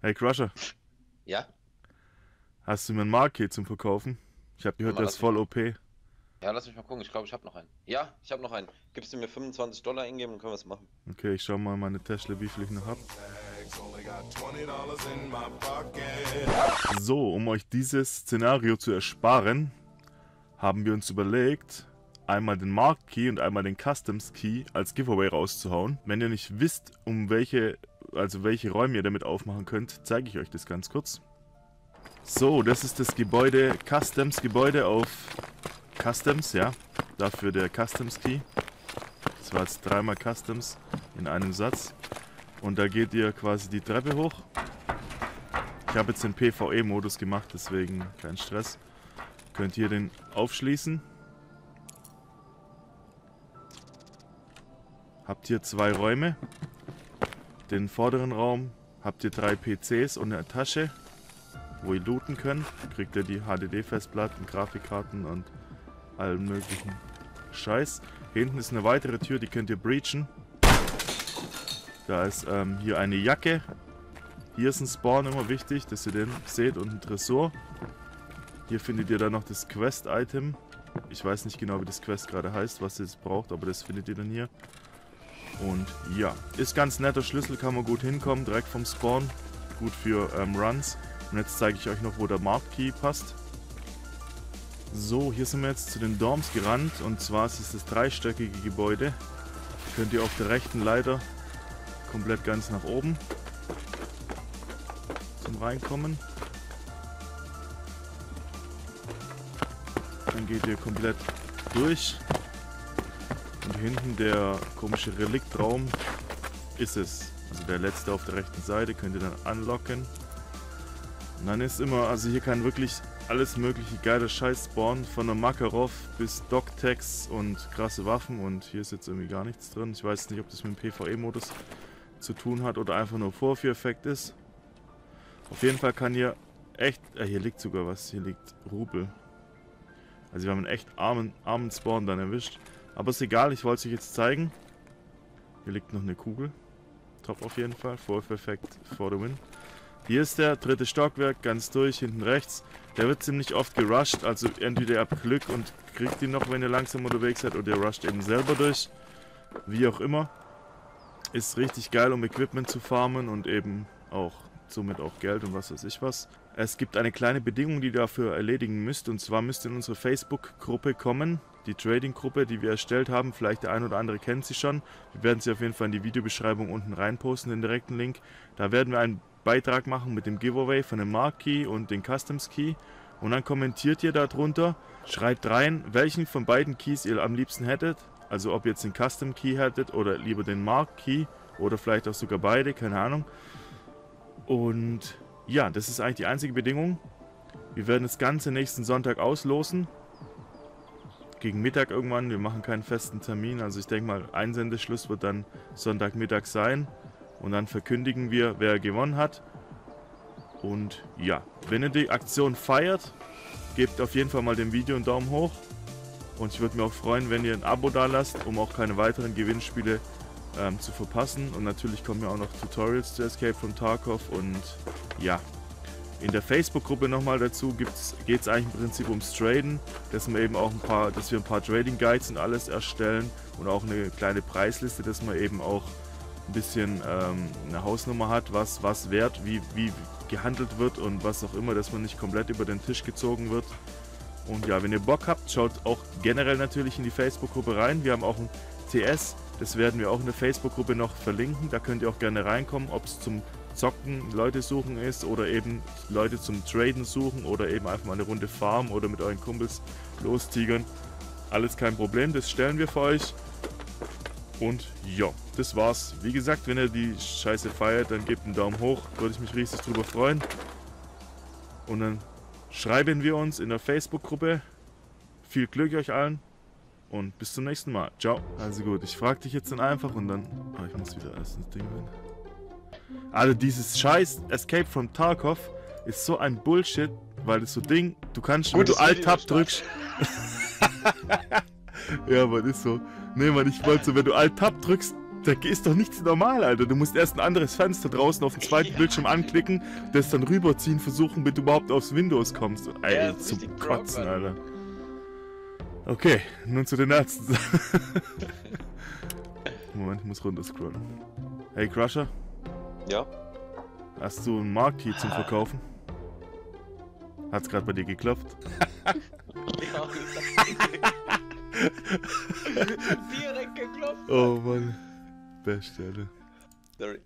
Hey Crusher, Ja? hast du mir ein Market zum Verkaufen? Ich habe gehört, der ist voll OP. Ja, lass mich mal gucken. Ich glaube, ich habe noch einen. Ja, ich habe noch einen. Gibst du mir 25 Dollar eingeben, dann können wir es machen. Okay, ich schau mal in meine Tasche, wie viel ich noch hab. So, um euch dieses Szenario zu ersparen, haben wir uns überlegt, einmal den Mark Key und einmal den Customs Key als Giveaway rauszuhauen. Wenn ihr nicht wisst, um welche, also welche Räume ihr damit aufmachen könnt, zeige ich euch das ganz kurz. So, das ist das Gebäude, Customs Gebäude auf Customs, ja. Dafür der Customs Key. Das war jetzt dreimal Customs in einem Satz. Und da geht ihr quasi die Treppe hoch. Ich habe jetzt den PvE-Modus gemacht, deswegen kein Stress. Könnt ihr den aufschließen. Habt hier zwei Räume. Den vorderen Raum habt ihr drei PCs und eine Tasche, wo ihr looten könnt. Kriegt ihr die HDD-Festplatten, Grafikkarten und allen möglichen Scheiß. Hinten ist eine weitere Tür, die könnt ihr breachen. Da ist ähm, hier eine Jacke. Hier ist ein Spawn immer wichtig, dass ihr den seht und ein Tresor. Hier findet ihr dann noch das Quest-Item. Ich weiß nicht genau, wie das Quest gerade heißt, was ihr jetzt braucht, aber das findet ihr dann hier. Und ja, ist ganz netter Schlüssel, kann man gut hinkommen, direkt vom Spawn. Gut für ähm, Runs. Und jetzt zeige ich euch noch, wo der Mark Key passt. So, hier sind wir jetzt zu den Dorms gerannt. Und zwar ist es das dreistöckige Gebäude. Könnt ihr auf der rechten Leiter komplett ganz nach oben zum Reinkommen. Dann geht ihr komplett durch. Und hinten der komische Reliktraum ist es. Also der letzte auf der rechten Seite könnt ihr dann unlocken. Und dann ist immer, also hier kann wirklich alles mögliche geile Scheiß spawnen. Von der Makarov bis Doctex und krasse Waffen. Und hier ist jetzt irgendwie gar nichts drin. Ich weiß nicht, ob das mit dem PvE-Modus zu tun hat oder einfach nur Vorführeffekt ist. Auf jeden Fall kann hier echt... Äh, hier liegt sogar was. Hier liegt Rubel. Also wir haben einen echt armen, armen Spawn dann erwischt. Aber ist egal, ich wollte es euch jetzt zeigen. Hier liegt noch eine Kugel. Top auf jeden Fall. Vorführeffekt for the win. Hier ist der dritte Stockwerk, ganz durch, hinten rechts. Der wird ziemlich oft gerusht, also entweder ihr habt Glück und kriegt ihn noch, wenn ihr langsam unterwegs seid, oder ihr rusht eben selber durch. Wie auch immer. Ist richtig geil, um Equipment zu farmen und eben auch somit auch Geld und was weiß ich was. Es gibt eine kleine Bedingung, die ihr dafür erledigen müsst, und zwar müsst ihr in unsere Facebook-Gruppe kommen. Die Trading-Gruppe, die wir erstellt haben, vielleicht der ein oder andere kennt sie schon. Wir werden sie auf jeden Fall in die Videobeschreibung unten reinposten, den direkten Link. Da werden wir einen Beitrag machen mit dem Giveaway von dem Mark Key und den Customs Key. Und dann kommentiert ihr darunter, schreibt rein, welchen von beiden Keys ihr am liebsten hättet. Also ob ihr jetzt den Custom Key hättet oder lieber den Mark Key oder vielleicht auch sogar beide, keine Ahnung. Und ja, das ist eigentlich die einzige Bedingung. Wir werden das Ganze nächsten Sonntag auslosen. Gegen Mittag irgendwann. Wir machen keinen festen Termin. Also ich denke mal, Einsendeschluss wird dann Sonntagmittag sein. Und dann verkündigen wir, wer gewonnen hat. Und ja, wenn ihr die Aktion feiert, gebt auf jeden Fall mal dem Video einen Daumen hoch. Und ich würde mir auch freuen, wenn ihr ein Abo da lasst, um auch keine weiteren Gewinnspiele ähm, zu verpassen. Und natürlich kommen ja auch noch Tutorials zu Escape from Tarkov. Und ja, in der Facebook-Gruppe nochmal dazu geht es eigentlich im Prinzip ums Traden, dass wir eben auch ein paar, dass wir ein paar Trading Guides und alles erstellen und auch eine kleine Preisliste, dass man eben auch ein bisschen ähm, eine Hausnummer hat, was was wert, wie, wie gehandelt wird und was auch immer, dass man nicht komplett über den Tisch gezogen wird. Und ja, wenn ihr Bock habt, schaut auch generell natürlich in die Facebook-Gruppe rein. Wir haben auch ein TS, das werden wir auch in der Facebook-Gruppe noch verlinken. Da könnt ihr auch gerne reinkommen, ob es zum Zocken, Leute suchen ist oder eben Leute zum Traden suchen oder eben einfach mal eine Runde Farm oder mit euren Kumpels lostigern. Alles kein Problem, das stellen wir für euch. Und ja, das war's. Wie gesagt, wenn ihr die Scheiße feiert, dann gebt einen Daumen hoch. Würde ich mich riesig drüber freuen. Und dann schreiben wir uns in der Facebook-Gruppe. Viel Glück euch allen und bis zum nächsten Mal. Ciao. Also gut, ich frage dich jetzt dann einfach und dann... Oh, ich muss wieder alles ins Ding rein. Also dieses scheiß Escape from Tarkov ist so ein Bullshit, weil das so Ding, du kannst, wenn du Alt-Tab drückst... ja, man, ist so. Nee, man, ich wollte so, wenn du Alt-Tab drückst, Da ist doch nichts normal, Alter. Du musst erst ein anderes Fenster draußen auf dem zweiten Ja. Bildschirm anklicken, das dann rüberziehen, versuchen, bis du überhaupt aufs Windows kommst. Ey, Ja, broke, Kotzen, Mann. Alter. Okay, nun zu den Ärzten. Moment, ich muss runterscrollen. Hey Crusher, Ja? hast du einen Markt hier zum Verkaufen? Hat's gerade bei dir geklopft? Ja, Direkt geklopft. Oh Mann. Beste, Alter. Sorry.